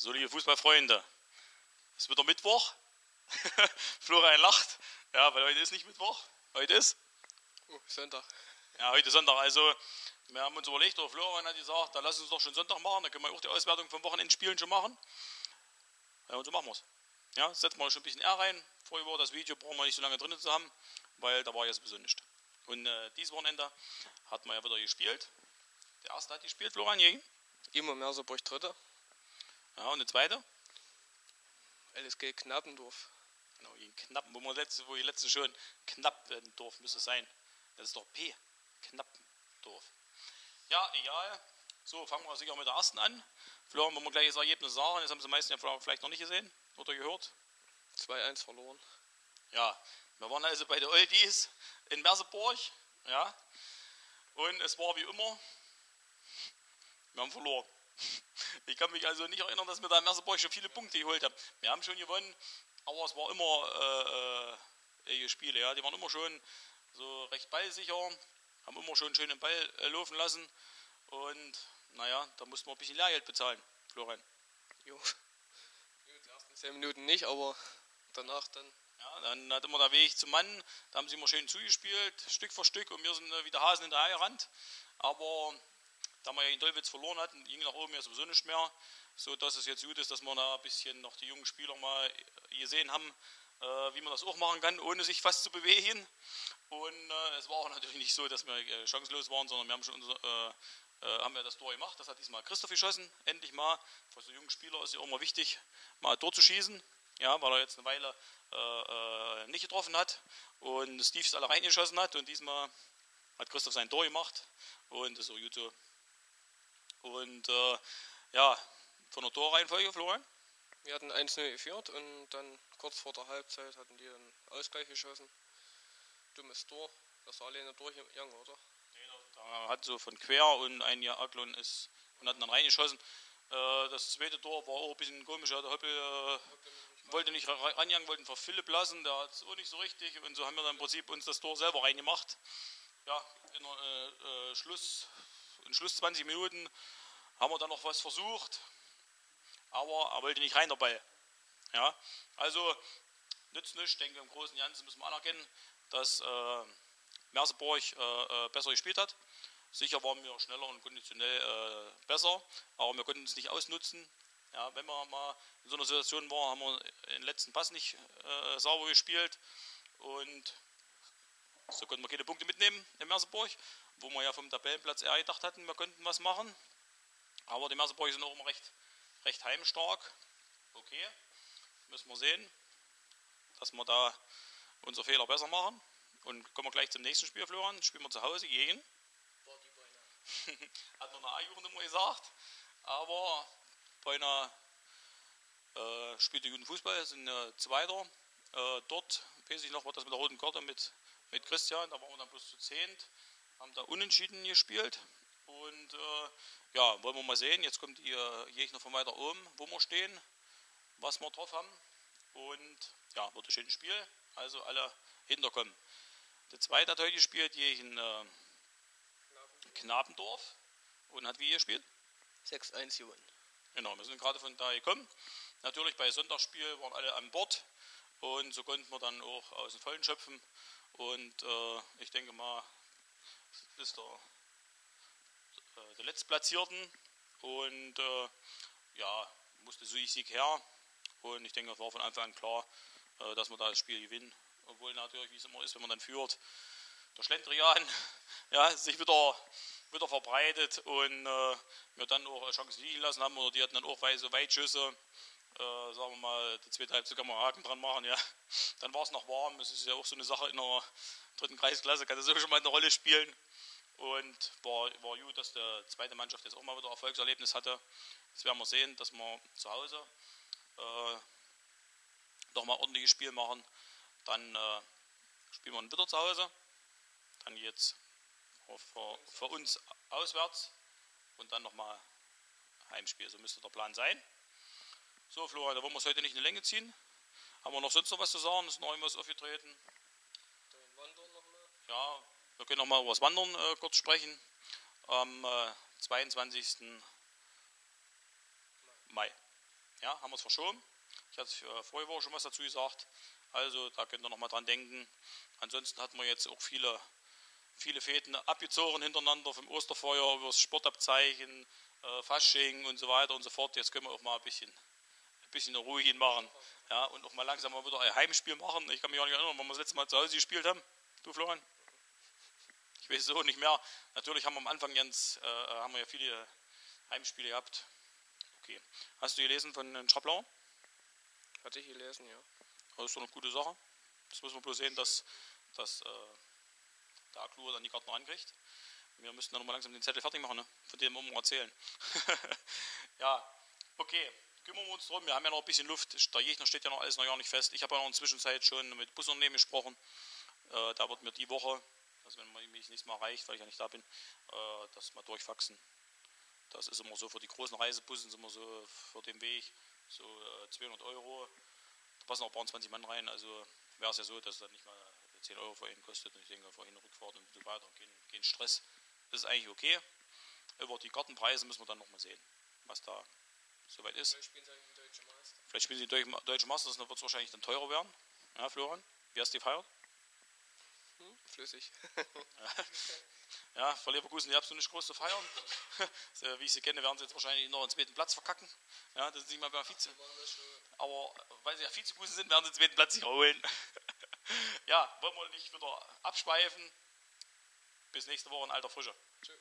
So, liebe Fußballfreunde, es ist wieder Mittwoch. Florian lacht. Ja, weil heute ist nicht Mittwoch. Heute ist Oh, Sonntag. Ja, heute Sonntag. Also, wir haben uns überlegt, oder Florian hat gesagt, da lass uns doch schon Sonntag machen, dann können wir auch die Auswertung vom Wochenendspielen schon machen. Ja, und so machen wir es. Ja, setzen wir schon ein bisschen R rein. Vorher war das Video, brauchen wir nicht so lange drin zu haben, weil da war ja sowieso nicht. Und äh, dieses Wochenende hat man ja wieder gespielt. Der erste hat gespielt, Florian gegen. Immer Merseburg Dritte. Ja, und der zweite? LSG Knappendorf. Genau, gegen Knappen, wo wir letzte, wo die letzte schon Knappendorf müsste sein. Das ist doch P. Knappendorf. Ja, egal. So, fangen wir sicher mit der ersten an. Florian, wenn wir gleich das Ergebnis sagen, das haben Sie meisten ja vielleicht noch nicht gesehen oder gehört. 2-1 verloren. Ja, wir waren also bei den Oldies in Merseburg. Ja, und es war wie immer, wir haben verloren. Ich kann mich also nicht erinnern, dass wir da in Merseburg schon viele Punkte geholt haben. Wir haben schon gewonnen, aber es war immer äh, äh, Spiele, ja, die waren immer schon so recht ballsicher, haben immer schon schön den Ball äh, laufen lassen und naja, da mussten wir ein bisschen Lehrgeld bezahlen, Florian. Jo. Die ersten 10 Minuten nicht, aber danach dann. Ja, dann hat immer der Weg zum Mann, da haben sie immer schön zugespielt, Stück für Stück und wir sind äh, wie der Hasen hinterher gerannt. Aber da wir ja in Dolwitz verloren hatten, ging nach oben ja sowieso nicht mehr, so dass es jetzt gut ist, dass wir da ein bisschen noch die jungen Spieler mal gesehen haben, äh, wie man das auch machen kann, ohne sich fast zu bewegen. Und äh, es war auch natürlich nicht so, dass wir äh, chancenlos waren, sondern wir haben schon unser, äh, äh, haben ja das Tor gemacht. Das hat diesmal Christoph geschossen, endlich mal. Für so jungen Spieler ist ja auch immer wichtig, mal Tor zu schießen. Ja, weil er jetzt eine Weile äh, nicht getroffen hat und Steve es alle reingeschossen hat. Und diesmal hat Christoph sein Tor gemacht. Und das ist auch gut so. Und äh, ja, von der Torreihenfolge, Florian? Wir hatten 1-0 geführt und dann kurz vor der Halbzeit hatten die dann Ausgleich geschossen. Dummes Tor. Das war alleine durchgegangen, oder? Da hat so von quer und ein Jahr Aglon ist und hat dann reingeschossen. Äh, das zweite Tor war auch ein bisschen komisch. Ja, der Hoppel äh, wollte nicht ra- ranjagen, wollten vor Philipp lassen. Der hat es auch nicht so richtig. Und so haben wir dann im Prinzip uns das Tor selber reingemacht. Ja, in der äh, äh, Schluss, in Schluss 20 Minuten haben wir dann noch was versucht. Aber er wollte nicht rein Ball. Ja, also nützt nichts. Ich denke, im Großen und Ganzen müssen wir anerkennen, dass äh, Merseburg äh, äh, besser gespielt hat. Sicher waren wir schneller und konditionell äh, besser, aber wir konnten es nicht ausnutzen. Ja, wenn wir mal in so einer Situation waren, haben wir den letzten Pass nicht äh, sauber gespielt und so konnten wir keine Punkte mitnehmen in Merseburg, wo wir ja vom Tabellenplatz eher gedacht hatten, wir könnten was machen. Aber die Merseburg sind auch immer recht, recht heimstark. Okay, müssen wir sehen, dass wir da unsere Fehler besser machen. Und kommen wir gleich zum nächsten Spiel, Florian. Spielen wir zu Hause gegen. Hat noch eine A-Jugend immer gesagt. Aber bei einer äh, spielt der guten Fußball, sind äh, Zweiter. Äh, dort weiß ich noch, war das mit der roten Karte mit, mit Christian. Da waren wir dann bloß zu zehnt. Haben da unentschieden gespielt. Und äh, ja, wollen wir mal sehen. Jetzt kommt äh, Gegner von weiter oben, wo wir stehen, was wir drauf haben. Und ja, wird ein schönes Spiel. Also alle hinterkommen. Der zweite hat heute gespielt gegen äh, Knabendorf und hat wie gespielt? 6-1 gewonnen. Genau, wir sind gerade von da gekommen. Natürlich bei Sonntagsspiel waren alle an Bord und so konnten wir dann auch aus dem Vollen schöpfen. Und äh, ich denke mal, ist der, äh, der Letztplatzierten und äh, ja, musste Sieg her. Und ich denke, es war von Anfang an klar, äh, dass wir da das Spiel gewinnen. Obwohl natürlich, wie es immer ist, wenn man dann führt, der Schlendrian ja, sich wieder, wieder verbreitet und äh, wir dann auch Chancen liegen lassen haben oder die hatten dann auch weise Weitschüsse. Äh, sagen wir mal, die zweite Halbzeit kann man Haken dran machen, ja. Dann war es noch warm, das ist ja auch so eine Sache in der dritten Kreisklasse, kann das auch schon mal eine Rolle spielen. Und war, war gut, dass die zweite Mannschaft jetzt auch mal wieder Erfolgserlebnis hatte. Das werden wir sehen, dass wir zu Hause äh, nochmal ordentliches Spiel machen. Dann äh, spielen wir wieder zu Hause. Dann jetzt für, für uns auswärts und dann nochmal Heimspiel. So müsste der Plan sein. So, Florian, da wollen wir es heute nicht in die Länge ziehen. Haben wir noch sonst noch was zu sagen? Ist noch irgendwas aufgetreten? Ja, wir können noch mal über das Wandern äh, kurz sprechen. Am äh, 22. Mai. Ja, haben wir es verschoben. Ich hatte äh, vorige Woche schon was dazu gesagt. Also da könnt ihr nochmal dran denken. Ansonsten hatten wir jetzt auch viele, viele Fäden abgezogen hintereinander vom Osterfeuer über das Sportabzeichen, äh, Fasching und so weiter und so fort. Jetzt können wir auch mal ein bisschen, ein bisschen Ruhe hinmachen. Ja, und auch mal langsam mal wieder ein Heimspiel machen. Ich kann mich auch nicht erinnern, wann wir das letzte Mal zu Hause gespielt haben. Du, Florian? Ich weiß es auch nicht mehr. Natürlich haben wir am Anfang ganz, äh, haben wir ja viele Heimspiele gehabt. Okay. Hast du gelesen von den Schrablauer? Hatte ich gelesen, ja. Das ist doch eine gute Sache. Das müssen wir bloß sehen, dass, dass äh, der Aklur dann die Karten rankriegt. Wir müssten dann mal langsam den Zettel fertig machen, ne? von dem wir erzählen. ja, okay, kümmern wir uns drum. Wir haben ja noch ein bisschen Luft. Der Gegner steht ja noch alles noch gar nicht fest. Ich habe ja noch in der Zwischenzeit schon mit Busunternehmen gesprochen. Äh, da wird mir die Woche, also wenn mich nächstes Mal reicht, weil ich ja nicht da bin, äh, das mal durchfaxen. Das ist immer so für die großen Reisebussen, sind immer so für den Weg so äh, 200 Euro. Da passen auch 20 Mann rein, also wäre es ja so, dass es dann nicht mal 10 Euro für ihn kostet. Und ich denke, vorhin Rückfahrt und so weiter, kein, kein Stress. Das ist eigentlich okay. Über die Kartenpreise müssen wir dann nochmal sehen, was da soweit ist. Vielleicht spielen sie einen deutschen Meister. Vielleicht spielen sie die Deutsche Masters, dann wird es wahrscheinlich dann teurer werden. Ja, Florian, wie hast du die gefeiert? Hm, flüssig. ja, für Leverkusen, die haben so nicht groß zu feiern. wie ich sie kenne, werden sie jetzt wahrscheinlich noch einen zweiten Platz verkacken. Ja, das ist nicht mal mehr Vize. Aber weil sie ja Vizekusen sind, werden sie den zweiten Platz sich holen. ja, wollen wir nicht wieder abschweifen. Bis nächste Woche in alter Frische. Tschüss.